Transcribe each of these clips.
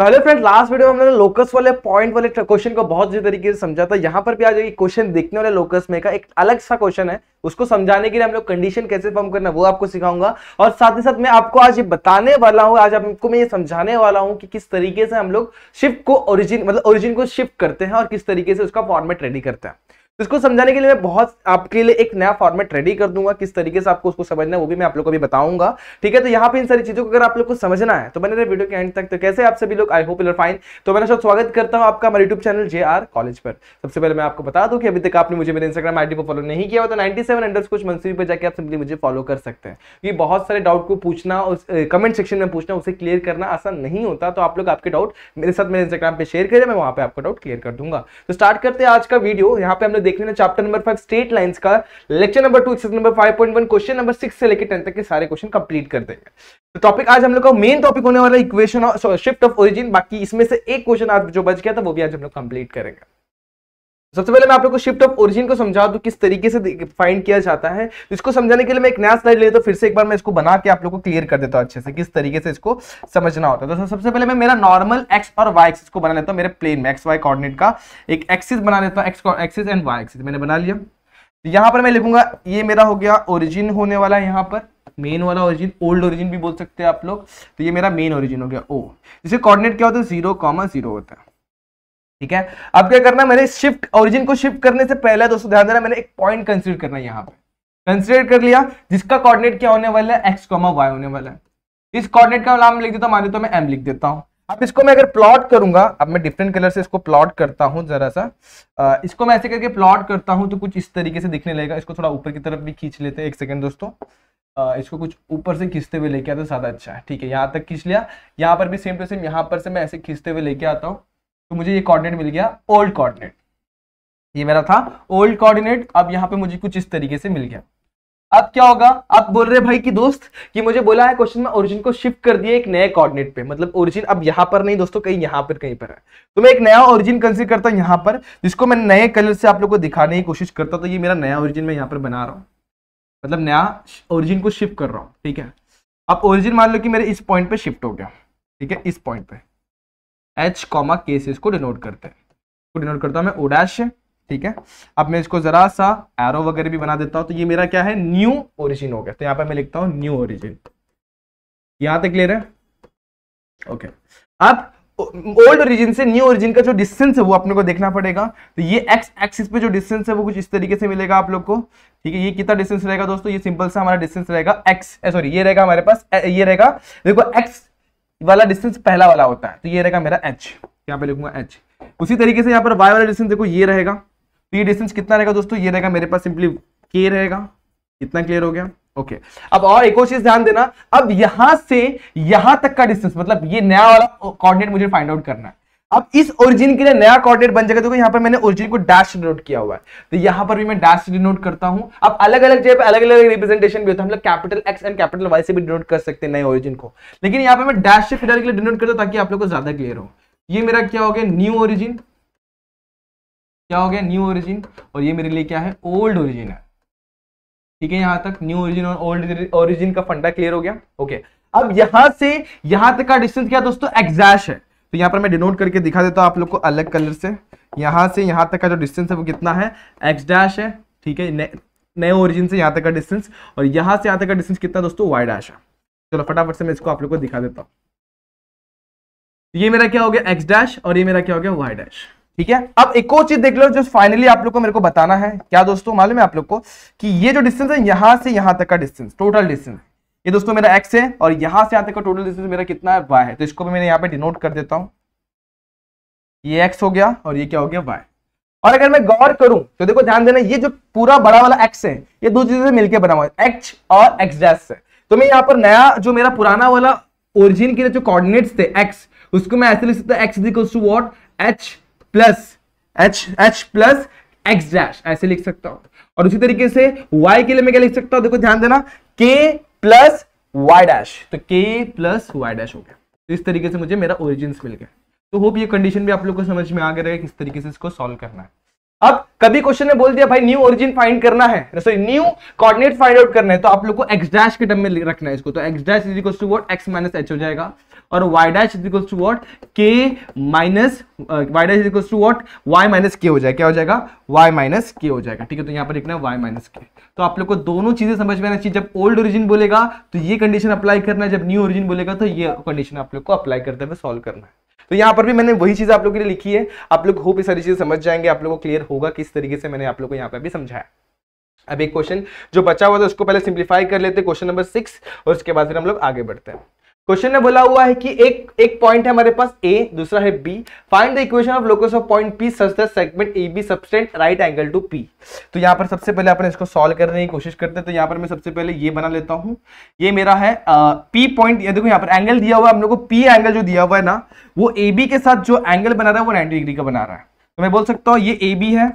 तो hello friend last video में हमने लोकस वाले पॉइंट वाले क्वेश्चन को बहुत अच्छी तरीके से समझा था। यहाँ पर भी आज एक क्वेश्चन देखने वाले लोकस में का एक अलग सा क्वेश्चन है। उसको समझाने के लिए हम लोग कंडीशन कैसे फॉर्म करना वो आपको सिखाऊँगा। और साथ ही साथ मैं आपको आज ये बताने वाला हूँ, आज आपको मैं ये समझाने वाला हूँ कि किस तरीके से हम लोग शिफ्ट को ओरिजिन मतलब ओरिजिन को शिफ्ट करते हैं और किस तरीके से उसका फॉर्मेट रेडी करते हैं। इसको समझाने के लिए मैं बहुत आपके लिए एक नया फॉर्मेट रेडी कर दूँगा। किस तरीके से आपको उसको समझना है, वो भी मैं आप लोग को भी बताऊँगा। ठीक है तो यहाँ पे इन सारी चीज़ों को अगर आप लोग को समझना है तो रहे वीडियो के एंड तक। तो कैसे आप सभी लोग? आई होप यूर फाइन तो मेरा सब स्वागत करता हूँ आपका हमारे YouTube channel J R college पर। सबसे पहले मैं आपको बता दूँ कि अभी तक आपने मुझे मेरे इंस्टाग्राम आईडी पर फॉलो नहीं किया तो नाइनटी सेवन अंडर कुछ मंसूरी पर जाकर आप सिंपली मुझे फॉलो कर सकते हैं। ये बहुत सारे डाउट को पूछना कमेंट सेक्शन में पूछना, उसे क्लियर करना आसान नहीं होता। तो आप लोग आपके डाउट मेरे साथ मेरे इंस्टाग्राम पे शेयर करें, मैं वहाँ पे आपका डाउट क्लियर कर दूँगा। तो स्टार्ट करते हैं आज का वीडियो यहाँ पे हमने देखने chapter number five state line का lecture number two exercise number five point one question number six से लेकर टेन तक के सारे क्वेश्चन कंप्लीट कर देंगे। तो टॉपिक आज हम लोग का मेन टॉपिक होने वाला इक्वेशन शिफ्ट ऑफ़ ओरिजिन बाकी इसमें से एक क्वेश्चन आज जो बच गया था, वो भी आज हम लोग कंप्लीट करेंगे। सबसे पहले मैं आप लोग को शिफ्ट ऑफ़ ओरिजिन को समझा दूँ, किस तरीके से फाइंड किया जाता है। इसको समझाने के लिए मैं एक नया स्लाइड लेता हूँ फिर से एक बार मैं इसको बना के आप लोग को क्लियर कर देता हूँ अच्छे से, किस तरीके से इसको समझना होता है। तो सबसे पहले मैं मेरा नॉर्मल एक्स और वाई एक्सिस को बना लेता हूँ, मेरे प्लेन में एक्स वाई कोऑर्डिनेट का एक एक्सिस बना लेता हूँ X axis and Y axis मैंने बना लिया। यहाँ पर मैं लिखूँगा, ये मेरा हो गया ओरिजिन होने वाला है यहाँ पर मेन वाला ओरिजिन ओल्ड ओरिजिन भी बोल सकते हैं आप लोग। तो ये मेरा मेन ओरिजिन हो गया ओ जिसे कॉर्डिनेट क्या होता है? ज़ीरो कॉमा ज़ीरो होता है। ठीक है? अब क्या करना मैंने शिफ्ट ओरिजिन को शिफ्ट करने से पहले दोस्तों ध्यान देना मैंने एक पॉइंट कंसिडर करना यहाँ पे। कंसिडर कर लिया जिसका कोऑर्डिनेट क्या होने वाला है? एक्स कॉमा वाई होने वाला है। इस कोऑर्डिनेट का नाम लिख देता हूँ मान तो मैं एम लिख देता हूँ। अब इसको मैं अगर प्लॉट करूँगा अब मैं डिफरेंट कलर से इसको प्लॉट करता हूँ जरा सा। आ, इसको मैं ऐसे करके प्लॉट करता हूँ तो कुछ इस तरीके से दिखने लगेगा। इसको थोड़ा ऊपर की तरफ़ भी खींच लेते हैं। एक सेकंड दोस्तों। आ, इसको कुछ ऊपर से खींचते हुए लेके आते ज़्यादा अच्छा है। ठीक है यहाँ तक खींच लिया। यहाँ पर भी सेम टू सेम यहाँ पर से मैं ऐसे खींचते हुए लेके आता हूँ। तो मुझे ये कोऑर्डिनेट मिल गया ओल्ड कोऑर्डिनेट ये मेरा था ओल्ड कोऑर्डिनेट अब यहाँ पे मुझे कुछ इस तरीके से मिल गया। अब क्या होगा? आप बोल रहे भाई कि दोस्त कि मुझे बोला है क्वेश्चन में ओरिजिन को शिफ्ट कर दिया एक नए कोऑर्डिनेट पे। मतलब ओरिजिन अब यहाँ पर नहीं दोस्तों, कहीं यहाँ पर, कहीं पर है। तो मैं एक नया ओरिजिन कंसिडर करता हूँ यहाँ पर, जिसको मैं नए कलर से आप लोग को दिखाने की कोशिश करता तो ये मेरा नया ओरिजिन मैं यहाँ पर बना रहा हूँ। मतलब नया ओरिजिन को शिफ्ट कर रहा हूँ, ठीक है? अब ओरिजिन मान लो कि मेरे इस पॉइंट पे शिफ्ट हो गया, ठीक है? इस पॉइंट पे। एच कॉमा के से इसको डिनोट करते हैं। इसको डिनोट करता हूँ मैं, ओ डैश, ठीक है? अब मैं इसको जरा सा एरो वगैरह भी बना देता हूँ। तो ये मेरा क्या है? न्यू ओरिजिन हो गया। तो यहाँ पर मैं लिखता हूँ न्यू ओरिजिन यहाँ तक क्लियर है? ओके अब ओल्ड ओरिजिन से न्यू ओरिजिन का जो डिस्टेंस है, वो अपने को देखना पड़ेगा। तो ये एक्स एक्सिस पे जो डिस्टेंस है, वो कुछ इस तरीके से मिलेगा आप लोग को। ठीक है, ये कितना डिस्टेंस रहेगा दोस्तों? ये सिंपल सा हमारा डिस्टेंस रहेगा एक्स सॉरी ये रहेगा हमारे पास ये रहेगा, देखो एक्स वाला डिस्टेंस पहला वाला होता है। तो ये रहेगा मेरा एच यहाँ पे लिखूँगा एच उसी तरीके से यहाँ पर वाई वाला डिस्टेंस देखो, ये रहेगा। तो ये डिस्टेंस कितना रहेगा दोस्तों? ये रहेगा मेरे पास सिंपली के रहेगा। इतना क्लियर हो गया? ओके अब और एक और चीज़ ध्यान देना। अब यहाँ से यहाँ तक का डिस्टेंस मतलब ये नया वाला कोऑर्डिनेट मुझे फाइंड आउट करना है। अब इस ओरिजिन के लिए नया कोऑर्डिनेट बन जाएगा, देखो यहाँ पर मैंने ओरिजिन को डैश डिनोट किया हुआ है। तो यहाँ पर भी मैं डैश डिनोट करता हूँ। अब अलग अलग जगह पे अलग अलग रिप्रेजेंटेशन भी होता है। हम लोग capital X and capital Y से भी डिनोट कर सकते हैं नए ओरिजिन को। लेकिन यहाँ पर मैं डैश से फ़िलहाल के लिए डिनोट करता हूँ ताकि आप लोग को ज़्यादा क्लियर हो। ये मेरा क्या हो गया? न्यू ओरिजिन क्या हो गया? न्यू ओरिजिन और ये मेरे लिए क्या है? ओल्ड ओरिजिन है। ठीक है, यहाँ तक न्यू ओरिजिन और ओल्ड ओरिजिन का फंडा क्लियर हो गया। ओके अब यहाँ से, यहाँ तक का डिस्टेंस क्या दोस्तों? एग्जैश है। तो यहाँ पर मैं डिनोट करके दिखा देता हूँ आप लोग को अलग कलर से। यहाँ से यहाँ तक का जो डिस्टेंस है वो कितना है? एक्स डैश है, ठीक है? नए ओरिजिन से यहाँ तक का डिस्टेंस और यहाँ से यहाँ तक का डिस्टेंस कितना दोस्तों? वाई डैश है। चलो फटाफट से मैं इसको आप लोग को दिखा देता हूँ। ये मेरा क्या हो गया? एक्स डैश और ये मेरा क्या हो गया? वाई डैश ठीक है? अब एक और चीज़ देख लो जो फाइनली आप लोग को मेरे को बताना है। क्या दोस्तों? मालूम है आप लोग को कि ये जो डिस्टेंस है, यहाँ से यहाँ तक का डिस्टेंस टोटल डिस्टेंस ये दोस्तों मेरा एक्स है और यहाँ से आते का टोटल डिस्टेंस मेरा कितना है? वाई है। तो इसको भी मैंने यहाँ पे डिनोट कर देता हूँ। ये एक्स हो गया और ये क्या हो गया? वाई और अगर मैं गौर करूँ तो देखो ध्यान देना, ये जो पूरा बड़ा वाला एक्स है, ये दो चीज़ें मिलकर बना हुआ है। एक्स और एक्स डैश से तो मैं यहाँ पर नया जो मेरा पुराना वाला ओरिजिन के जो कोऑर्डिनेट्स थे एक्स उसको मैं ऐसे लिख सकता हूँ X equals to what H plus H H plus X dash ऐसे लिख सकता हूँ। और उसी तरीके से वाई के लिए मैं क्या लिख सकता हूँ? देखो ध्यान देना, k प्लस वाई डैश। तो के प्लस वाई डैश हो गया। तो इस तरीके से मुझे मेरा ओरिजिन मिल गया। तो होप ये कंडीशन भी आप लोग को समझ में आ गया किस तरीके से इसको सॉल्व करना है। अब कभी क्वेश्चन ने बोल दिया, भाई न्यू ओरिजिन फाइंड करना है। Sorry new coordinate find out करना है। तो आप लोग को एक्स डैश के टर्म में रखना है इसको। तो X dash is equal to what X minus H हो जाएगा। और y dash is equal to what k minus y dash is equal to what y minus k हो जाएगा। क्या हो जाएगा? वाई माइनस के हो जाएगा। ठीक है तो यहाँ पर लिखना है वाई माइनस के तो आप लोग को दोनों चीज़ें समझ में आना चाहिए। जब ओल्ड ओरिजिन बोलेगा तो ये कंडीशन अप्लाई करना है। जब न्यू ओरिजिन बोलेगा तो ये कंडीशन आप लोग को अप्लाई करते हुए सॉल्व करना है। तो यहाँ पर भी मैंने वही चीज़ आप लोग के लिए लिखी है। आप लोग होप ये सारी चीज़ें समझ जाएँगे, आप लोग को क्लियर होगा किस तरीके से मैंने आप लोगों को यहाँ पर भी समझाया। अब एक क्वेश्चन जो बचा हुआ था उसको पहले सिंप्लीफाई कर लेते क्वेश्चन नंबर सिक्स और उसके बाद फिर हम लोग आगे बढ़ते हैं। क्वेश्चन में बोला हुआ है कि एक एक पॉइंट है हमारे पास ए दूसरा है B find the equation of locus of point P such that segment A B subtends right angle to P तो यहाँ पर सबसे पहले अपन इसको सॉल्व करने की कोशिश करते हैं। तो यहाँ पर मैं सबसे पहले ये बना लेता हूँ। ये मेरा है पी पॉइंट ये देखो यहाँ पर एंगल दिया हुआ है। हम लोग को पी एंगल जो दिया हुआ है ना, वो ए बी के साथ जो एंगल बना रहा है, वो नाइनटी डिग्री का बना रहा है। तो मैं बोल सकता हूँ ये ए बी है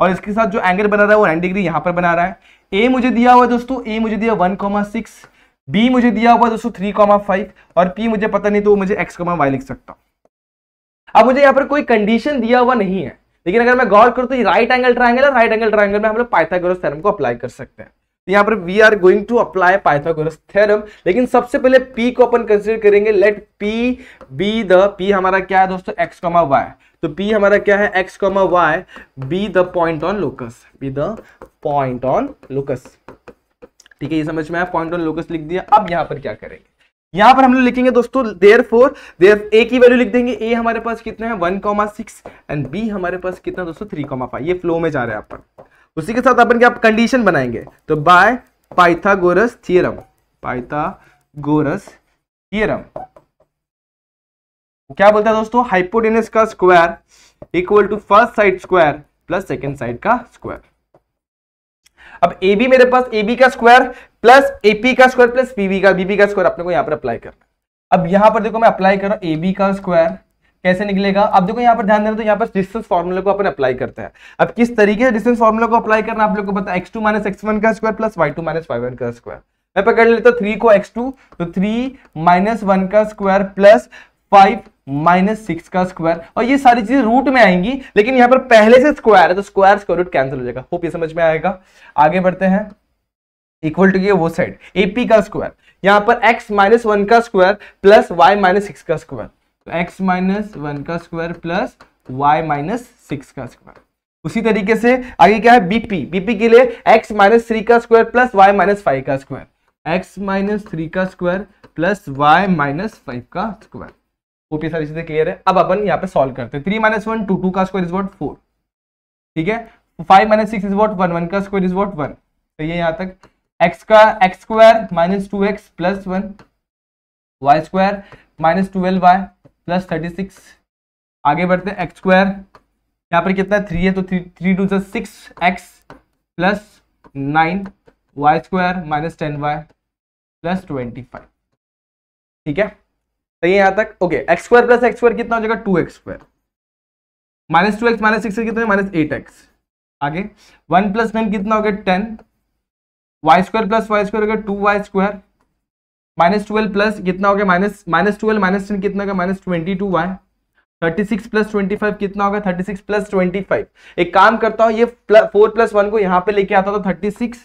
और इसके साथ जो एंगल बना रहा है, वो नाइनटी डिग्री यहाँ पर बना रहा है। ए मुझे दिया हुआ है दोस्तों ए मुझे दिया वन कॉमा सिक्स बी मुझे दिया हुआ दोस्तों थ्री कॉमा फाइव और पी मुझे पता नहीं तो मुझे एक्स कॉमा वाई लिख सकता हूँ। अब मुझे यहाँ पर कोई कंडीशन दिया हुआ नहीं है, लेकिन अगर मैं गौर करूँ तो राइट एंगल ट्रायंगल है राइट एंगल ट्रायंगल में हम लोग पाइथागोरस थ्योरम को अप्लाई कर सकते हैं। तो यहाँ पर we are going to apply Pythagoras theorem लेकिन सबसे पहले पी को अपन कंसिडर करेंगे let P be the P हमारा क्या है दोस्तों? एक्स कॉमा वाई तो पी हमारा क्या है? X comma Y be the point on locus be the point on locus ठीक है, ये समझ में आया? पॉइंट ऑन लोकस लिख दिया। अब यहाँ पर क्या करेंगे? यहाँ पर हम लोग लिखेंगे दोस्तों देयर फोर देयर ए की वैल्यू लिख देंगे। ए हमारे पास कितना है? One comma six and B हमारे पास कितना दोस्तों? थ्री कॉमा फाइव ये फ्लो में जा रहे हैं अपन। उसी के साथ अपन क्या कंडीशन बनाएँगे? तो by Pythagoras theorem Pythagoras theorem क्या बोलता है दोस्तों? हाइपोटेनस का square equal to first side square plus second side का स्क्वायर अब ए बी मेरे पास ए बी का स्क्वायर प्लस एपी का स्क्वायर प्लस बीबी का बीबी का स्क्वायर अपने को यहाँ पर अप्लाई करना अब यहाँ पर देखो मैं अप्लाई कर रहा हूँ ए बी का स्क्वायर कैसे निकलेगा? अब देखो यहाँ पर ध्यान देना तो यहाँ पर डिस्टेंस फॉर्मूला को अपन अप्लाई करते हैं। अब किस तरीके से डिस्टेंस फॉर्मूला को अप्लाई करना आप लोग को पता है? X two minus X one का square plus Y two minus Y one का स्क्वायर मैं पकड़ लेता हूँ थ्री को एक्स टू तो थ्री माइनस वन का square plus five minus six का स्क्वायर। और ये सारी चीज़ें रूट में आएँगी, लेकिन यहाँ पर पहले से स्क्वायर है तो स्क्वायर स्क्वायर रूट कैंसिल हो जाएगा। होप ये समझ में आएगा। आगे बढ़ते हैं। इक्वल टू ये वो साइड एपी का स्क्वायर। यहाँ पर एक्स माइनस वन का square plus Y minus six का स्क्वायर। तो एक्स माइनस वन का square plus Y minus six का स्क्वायर। उसी तरीके से आगे क्या है? बीपी बीपी के लिए एक्स माइनस थ्री का square plus Y minus five का स्क्वायर। एक्स माइनस थ्री का square plus Y minus five का स्क्वायर। ओपी सारी चीज़ें क्लियर है। अब अपन यहाँ पे सॉल्व करते हैं। Three minus one two two का स्क्वायर इज़ वॉट फोर ठीक है? Five minus six is what one one का स्क्वायर इज़ वॉट वन तो ये यहाँ तक एक्स का X square minus two X plus one Y square minus twelve Y plus thirty six आगे बढ़ते हैं। एक्स स्क्वायर यहाँ पर कितना थ्री है तो three three two six X plus nine Y square minus ten Y plus twenty five ठीक है? तो ये यहाँ तक okay X square plus X square कितना हो जाएगा? Two X square minus two X minus six कितना? माइनस एट एक्स आगे वन प्लस नाइन कितना हो गया? Ten Y square plus Y square हो गया? Two Y square minus twelve plus कितना हो गया? Minus minus twelve minus ten कितना हो गया? Minus twenty two Y thirty six plus twenty five कितना होगा? Thirty six plus twenty five एक काम करता हूँ, ये फोर प्लस वन को यहाँ पे लेके आता था thirty six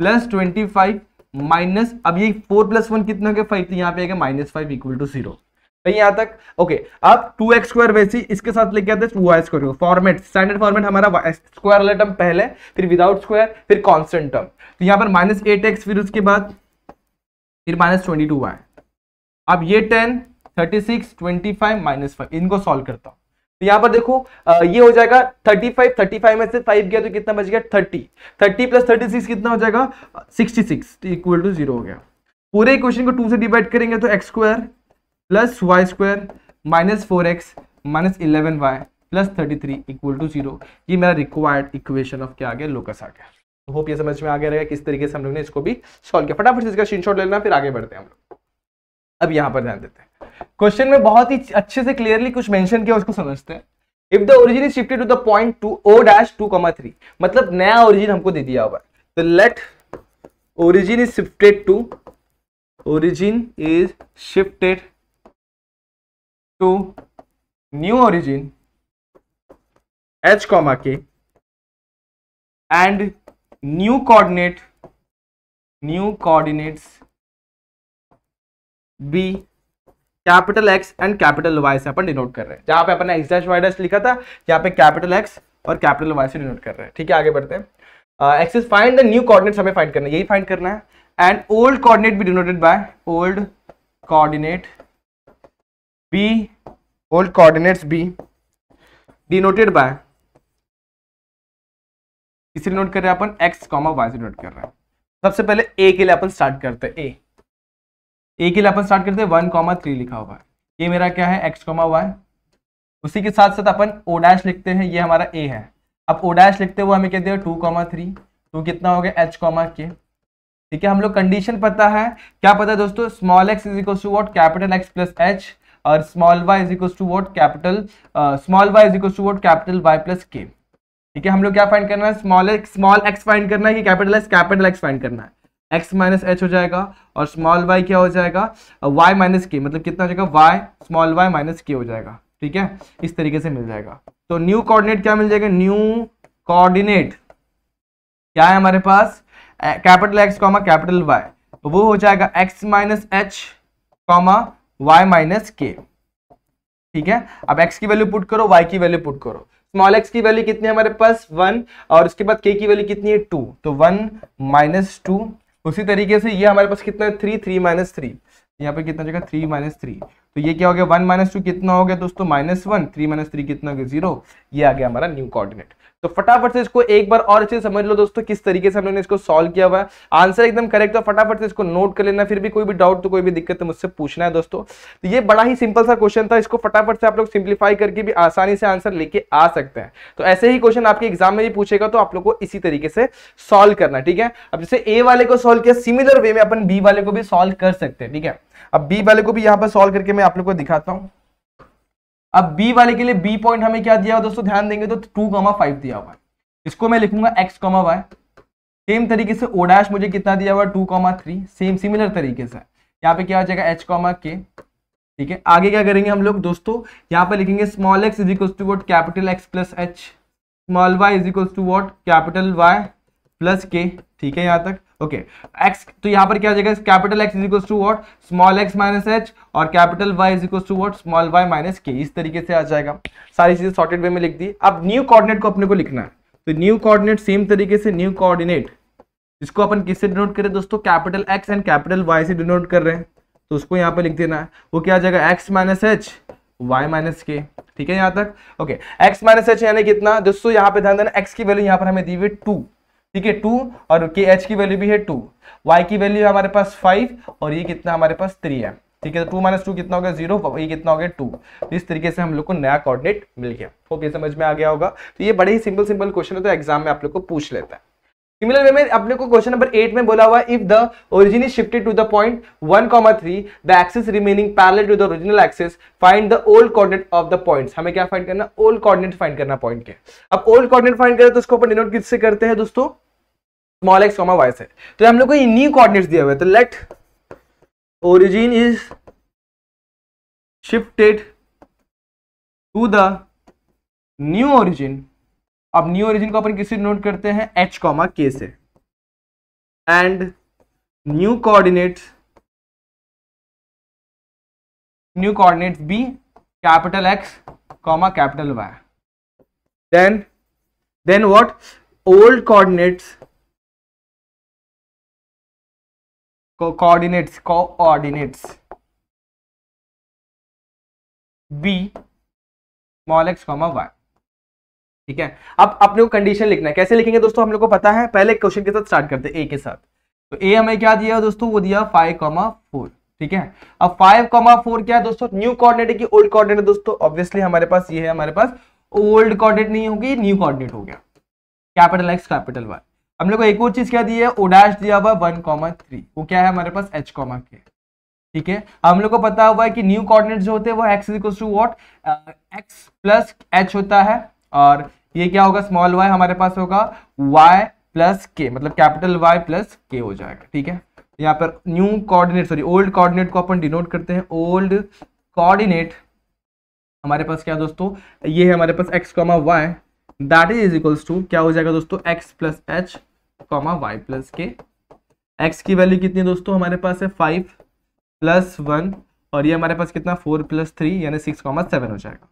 plus twenty five minus, अब ये फोर प्लस वन कितना हो गया फाइव। तो यहाँ पे minus five equal to zero. यहाँ तक, ओके, अब टू एक्स स्क्वायर वैसे इसके साथ लेके आते two Y square. Format, standard format हमारा स्क्वायर वाला टर्म पहले, फिर विदाउट स्क्वायर, फिर कांस्टेंट टर्म। तो यहाँ पर माइनस एट एक्स, फिर उसके बाद फिर माइनस ट्वेंटी टू वाई। अब ये ten, thirty six, twenty five, minus five, इनको सॉल्व करता हूँ। तो यहाँ पर देखो ये हो जाएगा 35 35 में से 5 गया तो कितना बच गया? 30 30 प्लस 36 कितना हो जाएगा? 66 इक्वल टू ज़ीरो हो गया। पूरे इक्वेशन को टू से डिवाइड करेंगे तो X square plus Y square minus four X minus eleven Y plus thirty three equal to zero ये मेरा रिक्वायर्ड इक्वेशन ऑफ़ क्या आ गया? लोकस आ गया। तो होप ये समझ में आ गया रहेगा, किस तरीके से हम लोग ने इसको भी सॉल्व किया। फटाफट से इसका स्क्रीनशॉट ले लेना, फिर आगे बढ़ते हैं हम लोग। अब यहाँ पर ध्यान देते हैं। क्वेश्चन में बहुत ही अच्छे से क्लियरली कुछ मेंशन किया उसको समझते हैं। If the origin is shifted to the point to O dash two comma three मतलब नया ओरिजिन हमको दे दिया हुआ है। तो let origin is shifted to origin is shifted to new origin h k and new coordinate new coordinates be capital X and capital Y से अपन डिनोट कर रहे हैं। जहाँ पे अपन एक्स डैश वाई डैश लिखा था, यहाँ पे कैपिटल एक्स और कैपिटल वाई से डिनोट कर रहे हैं। ठीक है, आगे बढ़ते हैं। Axis find the new coordinates हमें फाइंड करना है, यही फाइंड करना है। And old coordinate be denoted by old coordinate be old coordinates be denoted by इसे नोट कर रहे हैं अपन? एक्स कॉमा वाई से नोट कर रहे हैं। सबसे पहले ए के लिए अपन स्टार्ट करते हैं। ए ए के लिए अपन स्टार्ट करते हैं वन कॉमा थ्री लिखा हुआ है। ये मेरा क्या है? एक्स कॉमा वाई उसी के साथ साथ अपन ओ डैश लिखते हैं, ये हमारा ए है। अब ओ डैश लिखते हुए हमें कहते हैं टू कॉमा थ्री तो कितना हो गया? एच कॉमा के ठीक है, हम लोग कंडीशन पता है। क्या पता है दोस्तों? Small X is equal to what capital X plus H और small Y is equal to what capital small Y is equal to what capital Y plus K ठीक है, हम लोग क्या फाइंड करना है? Small X small X find करना है कि capital X capital X find करना है। एक्स माइनस एच हो जाएगा और स्मॉल वाई क्या हो जाएगा? वाई माइनस के मतलब कितना हो जाएगा? Y small Y minus K हो जाएगा। ठीक है? इस तरीके से मिल जाएगा। तो न्यू कोऑर्डिनेट क्या मिल जाएगा? न्यू कोऑर्डिनेट क्या है हमारे पास? Capital X comma capital Y वो हो जाएगा X minus H comma Y minus K ठीक है? अब एक्स की वैल्यू पुट करो वाई की वैल्यू पुट करो। स्मॉल एक्स की वैल्यू कितनी है हमारे पास? वन और उसके बाद के की वैल्यू कितनी है? टू तो वन माइनस टू उसी तरीके से ये हमारे पास कितना है? थ्री थ्री माइनस थ्री यहाँ पे कितना जगह? थ्री माइनस थ्री तो ये क्या हो गया? वन माइनस टू कितना हो गया दोस्तों? Minus one. Three minus three कितना हो गया? ज़ीरो। ये आ गया हमारा न्यू कोऑर्डिनेट तो फटाफट से इसको एक बार और अच्छे समझ लो दोस्तों, किस तरीके से हम लोगों ने इसको सॉल्व किया हुआ है। आंसर एकदम करेक्ट है, फटाफट से इसको नोट कर लेना। फिर भी कोई भी डाउट तो कोई भी दिक्कत है मुझसे पूछना है दोस्तों। तो ये बड़ा ही सिंपल सा क्वेश्चन था। इसको फटाफट से आप लोग सिंप्लीफाई करके भी आसानी से आंसर लेके आ सकते हैं। तो ऐसे ही क्वेश्चन आपके एग्ज़ाम में भी पूछेगा तो आप लोग को इसी तरीके से सॉल्व करना ठीक है? अब जैसे ए वाले को सॉल्व किया सिमिलर वे में अपन बी वाले को भी सॉल्व कर सकते हैं, ठीक है? अब बी वाले को भी यहाँ पर सॉल्व करके मैं आप लोग को दिखाता हूँ। अब बी वाले के लिए बी पॉइंट हमें क्या दिया हुआ दोस्तों? ध्यान देंगे तो टू कमा फाइव दिया हुआ है। इसको मैं लिखूँगा एक्स कॉमा वाई सेम तरीके से ओ डैश मुझे कितना दिया हुआ two comma three same similar तरीके से। यहाँ पे क्या हो जाएगा? एच कॉमा के ठीक है? आगे क्या करेंगे हम लोग दोस्तों? यहाँ पे लिखेंगे small X is equal to what capital X plus H small Y is equal to what capital Y plus K ठीक है यहाँ तक? Okay okay. एक्स तो यहाँ पर क्या हो जाएगा? Capital X is equal to what small X minus H और capital Y is equal to what small Y minus K इस तरीके से आ जाएगा। सारी चीज़ें सॉर्टेड वे में लिख दी। अब न्यू कोऑर्डिनेट को अपने को लिखना है। तो न्यू कोऑर्डिनेट सेम तरीके से न्यू कोऑर्डिनेट इसको अपन किससे डिनोट करें दोस्तों? Capital X and capital Y से डिनोट कर रहे हैं। तो उसको यहाँ पर लिख देना है। वो क्या आ जाएगा? X minus H Y minus K ठीक है यहाँ तक? ओके एक्स माइनस एच यानी कितना? दोस्तों यहाँ पे ध्यान देना एक्स की वैल्यू यहाँ पर हमें दी हुई टू ठीक है टू और के एच की वैल्यू भी है टू वाई की वैल्यू है हमारे पास फाइव और ये कितना हमारे पास थ्री है. ठीक है तो टू माइनस टू कितना हो गया ज़ीरो ये कितना हो गया टू तो इस तरीके से हम लोग को नया कोऑर्डिनेट मिल गया. होप ये समझ में आ गया होगा. तो ये बड़े ही सिंपल सिंपल क्वेश्चन है तो एग्ज़ाम में आप लोग को पूछ लेता है. सिमिलर वे में अपने को क्वेश्चन नंबर एट में बोला हुआ if the origin is shifted to the point one comma three the axis remaining parallel to the original axis find the old coordinate of the points हमें क्या find करना? Old coordinate find करना point के। अब old coordinate find करें तो उसको अपन denote किससे करते हैं दोस्तों? स्मॉल एक्स कॉमा वाई से। तो हम लोग को ये न्यू दिया हुआ है तो let origin is shifted to the new origin. अब न्यू ओरिजिन को अपन किसी नोट करते हैं एच कॉमा के से। And new coordinates new coordinates be capital X comma capital Y then then what old coordinates coordinates coordinates be small X comma Y ठीक है? अब अपने को कंडीशन लिखना है। कैसे लिखेंगे दोस्तों? हम लोग को पता है। पहले क्वेश्चन के साथ स्टार्ट करते हैं ए के साथ। तो ए हमें क्या दिया दोस्तों? वो दिया फाइव कॉमा फोर ठीक है? अब फाइव कॉमा फोर क्या है दोस्तों? न्यू कोऑर्डिनेट की ओल्ड कोऑर्डिनेट दोस्तों? ऑब्वियसली हमारे पास ये है, हमारे पास ओल्ड कोऑर्डिनेट नहीं होगी न्यू कोऑर्डिनेट हो गया। कैपिटल एक्स कैपिटल वाई हम लोग को एक और चीज़ क्या दी है? ओडैश दिया हुआ वन कॉमा थ्री वो क्या है? हमारे पास एच कॉमा के ठीक है? हम लोग को पता हुआ है कि न्यू कॉर्डिनेट जो होते हैं, वो X equal to what X plus H होता है और ये क्या होगा? स्मॉल वाई हमारे पास होगा। वाई प्लस के मतलब कैपिटल वाई प्लस के हो जाएगा, ठीक है? यहाँ पर new coordinate sorry old coordinate को अपन डिनोट करते हैं। ओल्ड कोऑर्डिनेट हमारे पास क्या दोस्तों? ये है हमारे पास x comma y that is equals to क्या हो जाएगा दोस्तों? X plus h comma y plus k x की वैल्यू कितनी दोस्तों? हमारे पास है फाइव प्लस वन और ये हमारे पास कितना? फोर प्लस थ्री यानी सिक्स कॉमा सेवन हो जाएगा।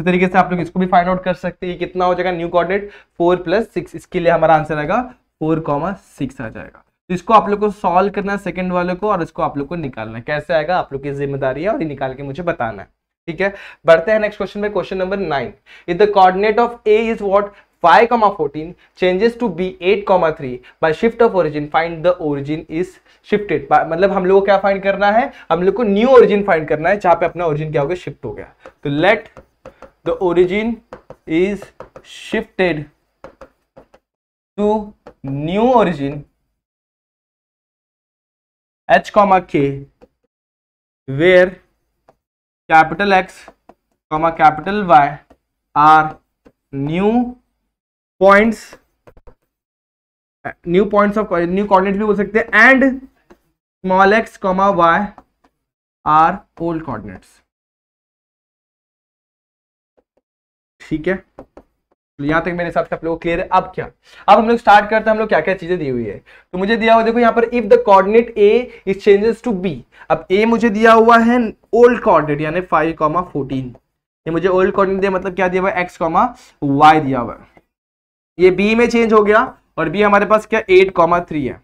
इस तरीके से आप लोग इसको भी फाइंड आउट कर सकते हैं कितना हो जाएगा new coordinate four plus six इसके लिए हमारा आंसर आएगा फोर कॉमा सिक्स आ जाएगा। तो इसको आप लोग को सॉल्व करना है सेकंड वाले को और इसको आप लोग को निकालना है। कैसे आएगा? आप लोग की ज़िम्मेदारी है और ये निकाल के मुझे बताना है। ठीक है? बढ़ते हैं नेक्स्ट क्वेश्चन में question number nine if the coordinate of A is what 5 comma 14 changes to b 8 comma 3 by shift of origin, find the origin is shifted. मतलब हम लोग को क्या फाइंड करना है? हम लोग को न्यू ओरिजिन फाइंड करना है, जहाँ पे अपना ओरिजिन क्या हो गया? शिफ्ट हो गया। तो let the origin is shifted to new origin h comma k, where capital X comma capital Y are new points new points of new coordinate भी बोल सकते हैं and small x comma y are old coordinates ठीक है? तो यहाँ तक मेरे हिसाब से आप लोगों को क्लियर है। अब क्या? अब हम लोग स्टार्ट करते हैं, हम लोग क्या क्या चीज़ें दी हुई है। तो मुझे दिया हुआ, देखो यहाँ पर if the coordinate A is changes to B अब ए मुझे दिया हुआ है ओल्ड कोऑर्डिनेट यानी फाइव कॉमा फोर्टीन ये मुझे ओल्ड कोऑर्डिनेट दिया मतलब क्या दिया हुआ एक्स कॉमा वाई दिया हुआ ये बी में चेंज हो गया, और बी हमारे पास क्या? एट कॉमा थ्री है।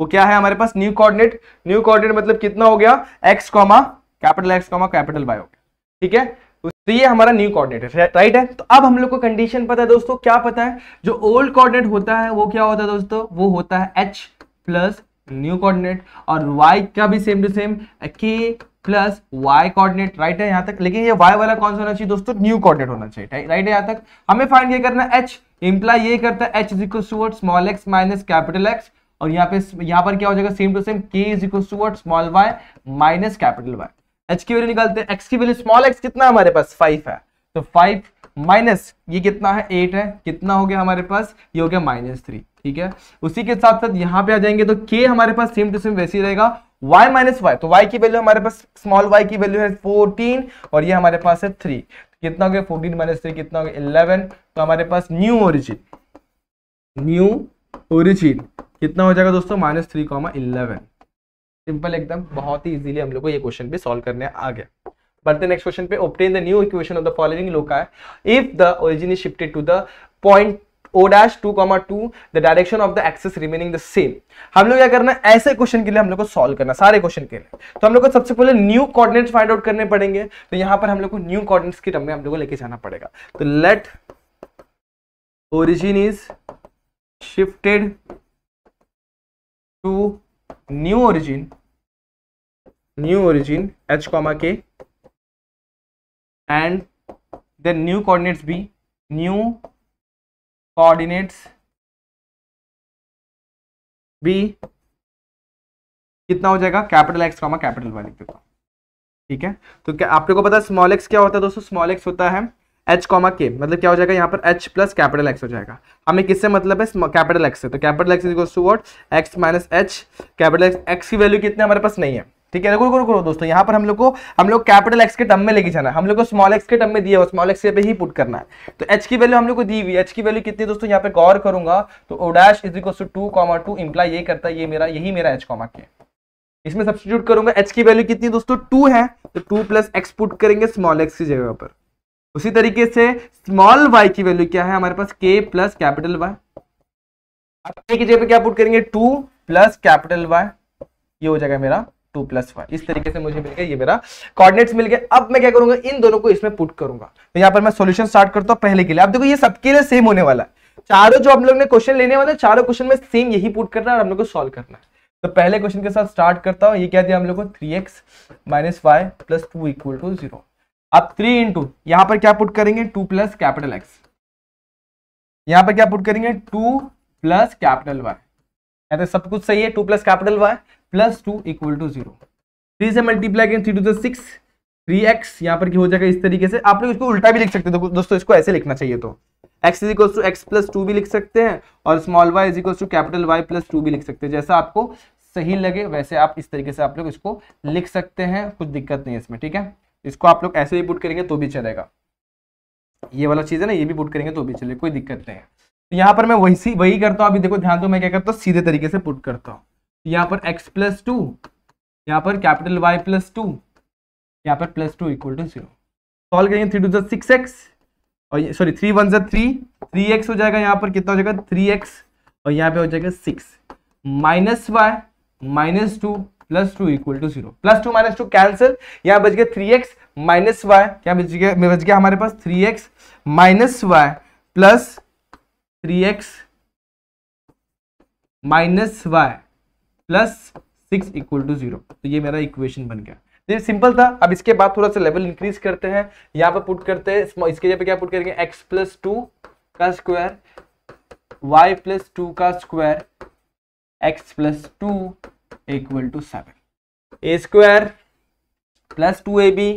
वो क्या है? हमारे पास न्यू कोऑर्डिनेट न्यू कोऑर्डिनेट मतलब कितना हो गया? X comma capital X comma capital Y हो गया। ठीक है? तो ये हमारा न्यू कोऑर्डिनेट है राइट है? तो अब हम लोग को कंडीशन पता है दोस्तों, क्या पता है? जो ओल्ड कोऑर्डिनेट होता है, वो क्या होता है दोस्तों? वो होता है एच प्लस न्यू कोऑर्डिनेट और वाई का भी same to same k plus y coordinate right है यहाँ तक? लेकिन ये वाई वाला कौन सा होना चाहिए दोस्तों? न्यू कोऑर्डिनेट होना चाहिए राइट है यहाँ तक? हमें फाइंड ये करना एच इंप्लाई ये करता है h is equal to small x minus capital X और यहाँ पे, यहाँ पर क्या हो जाएगा? Same to same k is equal to small y minus capital Y h की वैल्यू निकालते हैं। एक्स की वैल्यू स्मॉल एक्स कितना हमारे पास? फाइव है। तो फाइव माइनस ये कितना है? एट है। कितना हो गया हमारे पास? ये हो गया माइनस थ्री ठीक है? उसी के साथ साथ यहाँ पे आ जाएँगे तो के हमारे पास सेम टू सेम वैसे ही रहेगा। Y माइनस वाई तो y की वैल्यू हमारे पास स्मॉल y की वैल्यू है 14 और ये हमारे पास है 3 कितना हो गया? 14 माइनस थ्री कितना हो गया? 11 तो हमारे पास न्यू ओरिजिन न्यू ओरिजिन कितना हो जाएगा दोस्तों? Minus three comma eleven simple एकदम, बहुत ही इजीली हम लोग को ये क्वेश्चन भी सॉल्व करने आ गया बढ़ते नेक्स्ट क्वेश्चन पे। Obtain the new equation of the following locus if the origin is shifted to the point O dash two comma two the direction of the axes remaining the same हम लोग क्या करना है? ऐसे question के लिए हम लोग को सॉल्व करना सारे क्वेश्चन के लिए। तो हम लोग को सबसे पहले न्यू कोऑर्डिनेट्स फाइंड आउट करने पड़ेंगे। तो यहाँ पर हम लोग को न्यू कोऑर्डिनेट्स की टर्म में हम लोग को लेके जाना पड़ेगा। तो let origin is shifted to new origin new origin h comma k and then new coordinates B new coordinates B कितना हो जाएगा? Capital X comma capital Y लिख देता हूँ। ठीक है? तो क्या आप लोगों को पता है स्मॉल एक्स क्या होता है दोस्तों? स्मॉल एक्स होता है एच कॉमा के मतलब क्या हो जाएगा? यहाँ पर एच प्लस कैपिटल एक्स हो जाएगा। हमें किससे मतलब है? कैपिटल एक्स से। तो capital X is to what x minus h capital X x की वैल्यू कितने हमारे पास नहीं है। ठीक है रुको रुको दोस्तों, यहाँ पर हम लोग को, हम लोग कैपिटल एक्स के टर्म में लेके जाना है। हम लोग को स्मॉल एक्स के टर्म में दिया हुआ स्मॉल एक्स पे ही पुट करना है। तो एच की वैल्यू हम लोग को दी हुई एच की वैल्यू कितनी दोस्तों? यहाँ पे गौर करूँगा। तो O dash is equal to two comma two imply ये करता है, ये मेरा, यही मेरा एच कॉमा के इसमें सब्सटीट्यूट करूँगा। एच की वैल्यू कितनी दोस्तों? टू है। तो टू प्लस एक्स पुट करेंगे स्मॉल एक्स की जगह पर। उसी तरीके से स्मॉल वाई की वैल्यू क्या है? हमारे पास के प्लस कैपिटल वाई की जगह पे क्या पुट करेंगे? टू प्लस कैपिटल वाई ये हो जाएगा मेरा टू प्लस वाई इस तरीके से मुझे मिल गया ये मेरा कॉर्डिनेट्स मिल गए। अब मैं क्या करूँगा? इन दोनों को इसमें पुट करूँगा। तो यहाँ पर मैं सोल्यूशन स्टार्ट करता हूँ पहले के लिए। अब देखो, ये सबके लिए सेम होने वाला है। चारों जो हम लोग ने क्वेश्चन लेने वाले चारों क्वेश्चन में सेम यही पुट करना है और हम लोग को सॉल्व करना है। तो पहले क्वेश्चन के साथ स्टार्ट करता हूँ। ये क्या दिया हम लोग को? Three x minus y plus two equal to zero अब थ्री इंटू यहाँ पर क्या पुट करेंगे? टू प्लस कैपिटल एक्स यहाँ पर क्या पुट करेंगे? टू प्लस कैपिटल वाई सब कुछ सही है two plus capital Y plus two equal to zero three से मल्टीप्लाई करें three two six three x यहाँ पर हो जाएगा इस तरीके से? आप लोग इसको उल्टा भी लिख सकते हो। दोस्तों, इसको ऐसे लिखना चाहिए तो। X is equal to x plus two भी लिख सकते हैं और small y is equal to capital Y plus two भी लिख सकते हैं। जैसा आपको सही लगे, वैसे आप इस तरीके से आप लोग इसको लिख सकते हैं। कुछ दिक्कत नहीं है इसमें, ठीक है? इसको आप लोग ऐसे ही पुट करेंगे तो भी चलेगा। ये वाला चीज़ है ना, ये भी पुट करेंगे तो भी चले कोई दिक्कत नहीं है। तो यहाँ पर मैं वही वही करता हूँ, अभी देखो, ध्यान तो मैं क्या करता हूँ, सीधे तरीके से पुट करता हूँ। यहाँ पर x प्लस टू यहाँ पर कैपिटल y प्लस टू यहाँ पर plus two equal to zero solve करेंगे थ्री टू सिक्स एक्स और सॉरी थ्री वन जो थ्री थ्री एक्स हो जाएगा यहाँ पर, कितना हो जाएगा थ्री एक्स और यहाँ पे हो जाएगा six minus y minus two plus two equal to zero. Plus two minus two cancel, यहाँ बच गया थ्री एक्स माइनस वाई क्या बच गया बच गया हमारे पास three x minus y plus three x minus y plus six equal to zero. तो ये मेरा इक्वेशन बन गया। ये सिंपल था। अब इसके बाद थोड़ा सा लेवल इंक्रीज करते हैं। यहाँ पर पुट करते हैं। इसके जगह पे क्या पुट करेंगे? एक्स प्लस टू का स्क्वायर वाई प्लस टू का square x plus two equal to seven a square plus two a b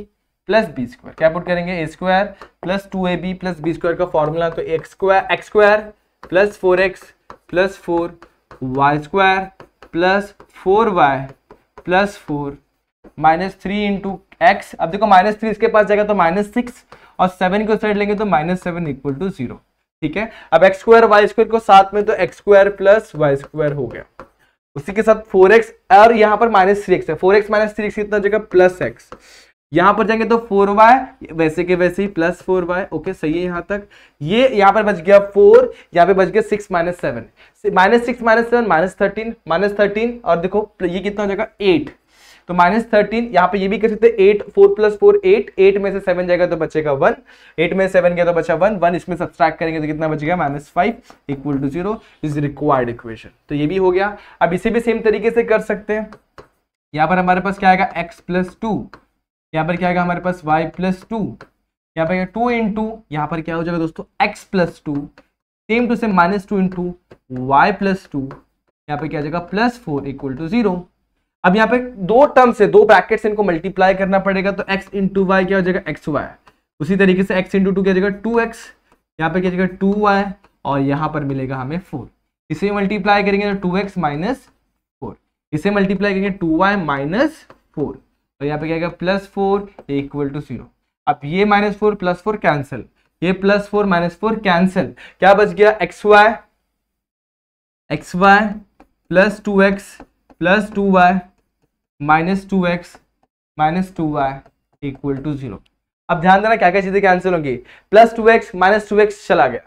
plus b square क्या पुट करेंगे? A square plus two a b plus b square का formula तो x square x square plus four x plus four y square plus four y plus four minus three into x अब देखो minus three इसके पास जाएगा तो minus six और seven को side लेंगे तो minus seven equal to zero ठीक है? अब एक्स स्क्वायर वाई स्क्वायर को साथ में तो x square plus y square हो गया। उसी के साथ फोर एक्स और यहाँ पर माइनस थ्री एक्स है। Four x minus three x कितना जगह प्लस एक्स यहाँ पर जाएँगे तो फोर वाई वैसे के वैसे ही प्लस फोर वाई ओके सही है यहाँ तक। ये यह यहाँ पर बच गया फोर यहाँ पे बच गया six minus seven minus six minus seven minus thirteen minus thirteen और देखो, ये कितना हो जाएगा? एट तो माइनस थर्टीन यहाँ पे ये भी कर सकते eight four plus four eight eight में से सेवन जाएगा तो बचेगा वन एट में सेवन गया तो बचा वन वन इसमें सब्सट्रैक्ट करेंगे तो कितना बचेगा minus five equal to zero is required equation तो ये भी हो गया। अब इसे भी सेम तरीके से कर सकते हैं। यहाँ पर हमारे पास क्या आएगा? एक्स प्लस टू यहाँ पर क्या आएगा? हमारे पास वाई प्लस टू यहाँ पर टू इन टू यहाँ पर क्या हो जाएगा दोस्तों? X plus two same to same minus two into y plus two यहाँ पर क्या आ जाएगा? Plus four equal to zero अब यहाँ पे दो टर्म से दो ब्रैकेट से इनको मल्टीप्लाई करना पड़ेगा तो एक्स इंटू वाई क्या हो जाएगा? एक्स वाई उसी तरीके से एक्स इंटू टू क्या जाएगा? टू एक्स यहाँ पे क्या जाएगा? टू वाई और यहाँ पर मिलेगा हमें फोर इसे मल्टीप्लाई करेंगे तो टू एक्स माइनस फोर इसे मल्टीप्लाई करेंगे टू वाई माइनस फोर तो यहाँ पे क्या plus four equal to zero अब ये minus four plus four cancel ये plus four minus four cancel क्या बच गया? X y x y plus two x plus two y minus two x minus two y equal to zero. अब ध्यान देना क्या क्या चीज़ें कैंसिल होंगी। Plus two x minus two x चला गया।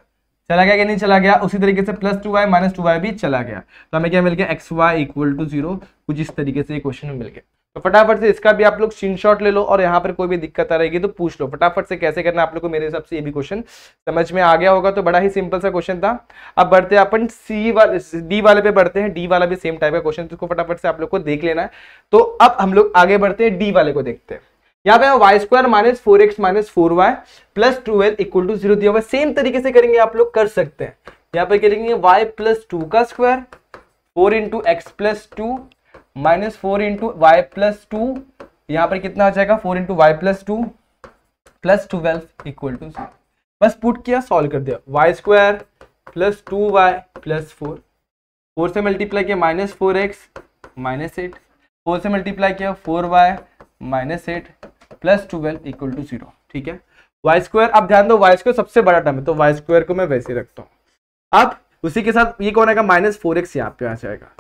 चला गया कि नहीं चला गया? उसी तरीके से plus two y minus two y भी चला गया। तो हमें क्या मिल गया? X y equal to zero. कुछ इस तरीके से क्वेश्चन मिल गया। तो फटाफट से इसका भी आप लोग स्क्रीनशॉट ले लो और यहाँ पर कोई भी दिक्कत आ रहेगी तो पूछ लो। फटाफट से कैसे करना आप लोग को मेरे हिसाब से ये भी क्वेश्चन समझ में आ गया होगा तो बड़ा ही सिंपल सा क्वेश्चन था। अब बढ़ते अपन सी वाले डी वाले पे बढ़ते हैं। डी वाला भी सेम टाइप का क्वेश्चन तो फटाफट से आप लोग को देख लेना है। तो अब हम लोग आगे बढ़ते हैं डी वाले को देखते हैं। यहाँ पे y square minus four x minus four y plus twelve equal to zero दिया हुआ सेम तरीके से करेंगे, आप लोग कर सकते हैं। यहाँ पे करेंगे वाई प्लस टू का square four into x plus two minus four into y plus two, यहाँ पर कितना आ जाएगा? Four into y plus two plus twelve equal to zero. बस पुट किया, सॉल्व कर दिया। Y square plus two y plus four. Four से मल्टीप्लाई किया, minus four x, minus eight. Four से मल्टीप्लाई किया, four y minus eight plus twelve equal to zero. ठीक है? वाई स्क्वायर, अब ध्यान दो, वाई स्क्वायर सबसे बड़ा टर्म है तो वाई स्क्वायर को मैं वैसे रखता हूँ। अब उसी के साथ ये कौन आएगा? माइनस फोर एक्स यहाँ पे आ जाएगा।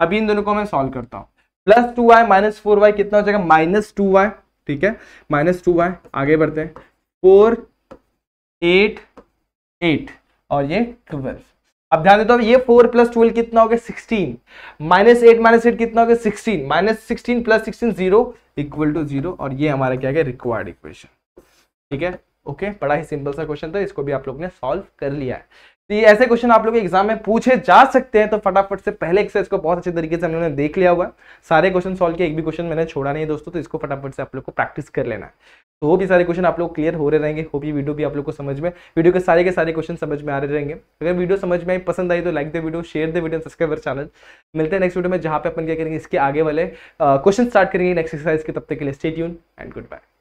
अभी इन दोनों को मैं सॉल्व करता हूँ। Plus two y minus four y कितना हो जाएगा? माइनस टू वाई ठीक है? माइनस टू वाई आगे बढ़ते हैं। फोर एट एट और ये ट्वेल्व अब ध्यान देते हो ये फोर प्लस ट्वेल्व कितना हो गया? Sixteen minus eight minus eight कितना हो गया? Sixteen minus sixteen plus sixteen zero equal to zero और ये हमारा क्या है? रिक्वायर्ड इक्वेशन ठीक है? ओके बड़ा ही सिंपल सा क्वेश्चन था, इसको भी आप लोग ने सॉल्व कर लिया है। तो ऐसे क्वेश्चन आप लोग एग्ज़ाम में पूछे जा सकते हैं तो फटाफट से पहले एक्सरसाइज को बहुत अच्छे तरीके से हम लोगों ने देख लिया हुआ सारे क्वेश्चन सॉल्व किया एक भी क्वेश्चन मैंने छोड़ा नहीं है दोस्तों तो इसको फटाफट से आप लोग को प्रैक्टिस कर लेना है। तो भी सारे क्वेश्चन आप लोग क्लियर हो रहे रहेंगे, होप ये वीडियो भी आप लोग को समझ में वीडियो के सारे के सारे क्वेश्चन समझ में आ रहे रहेंगे। अगर वीडियो समझ में आई पसंद आई तो like the video share the video subscribe channel मिलते हैं नेक्स्ट वीडियो में, जहाँ पे अपन क्या करेंगे, इसके आगे वाले क्वेश्चन स्टार्ट करेंगे नेक्स्ट एक्सरसाइज के, तब तक के लिए stay tune and good bye